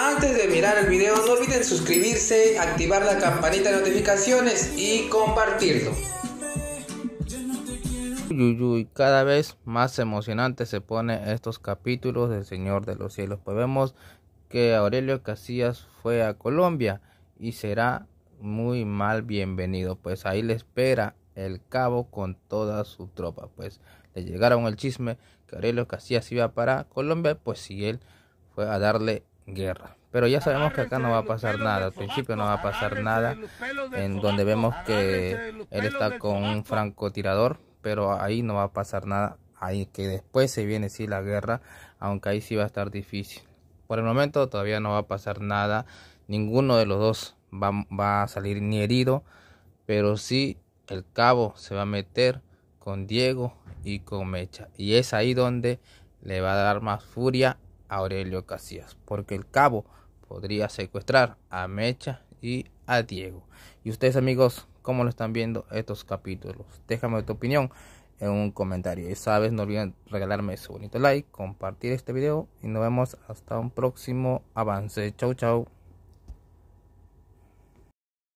Antes de mirar el video no olviden suscribirse, activar la campanita de notificaciones y compartirlo. Y cada vez más emocionante se pone estos capítulos del Señor de los Cielos. Pues vemos que Aurelio Casillas fue a Colombia y será muy mal bienvenido. Pues ahí le espera el cabo con toda su tropa. Pues le llegaron el chisme que Aurelio Casillas iba para Colombia, pues si él fue a darle guerra. Pero ya sabemos que acá no va a pasar nada, al principio no va a pasar nada, en donde vemos que él está con un francotirador, pero ahí no va a pasar nada, ahí que después se viene sí la guerra, aunque ahí sí va a estar difícil. Por el momento todavía no va a pasar nada, ninguno de los dos va, va a salir ni herido, pero sí el cabo se va a meter con Diego y con Mecha, y es ahí donde le va a dar más furia Aurelio Casillas, porque el cabo podría secuestrar a Mecha y a Diego. Y ustedes amigos, ¿cómo lo están viendo estos capítulos? Déjame tu opinión en un comentario. Y sabes, no olviden regalarme su bonito like, compartir este video y nos vemos hasta un próximo avance. Chau chau.